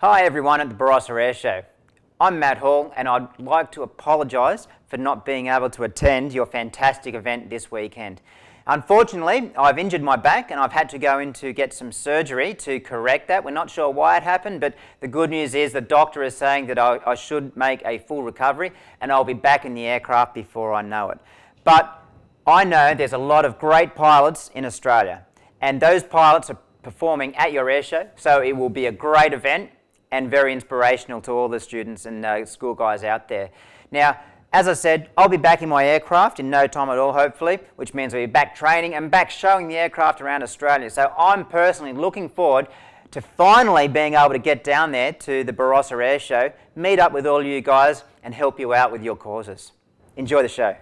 Hi everyone at the Barossa Air Show. I'm Matt Hall and I'd like to apologise for not being able to attend your fantastic event this weekend. Unfortunately, I've injured my back and I've had to go in to get some surgery to correct that. We're not sure why it happened, but the good news is the doctor is saying that I, I should make a full recovery and I'll be back in the aircraft before I know it. But I know there's a lot of great pilots in Australia and those pilots are performing at your airshow, so it will be a great event and very inspirational to all the students and uh, school guys out there. Now, as I said, I'll be back in my aircraft in no time at all, hopefully, which means I'll be back training and back showing the aircraft around Australia. So I'm personally looking forward to finally being able to get down there to the Barossa Air Show, meet up with all you guys and help you out with your causes. Enjoy the show.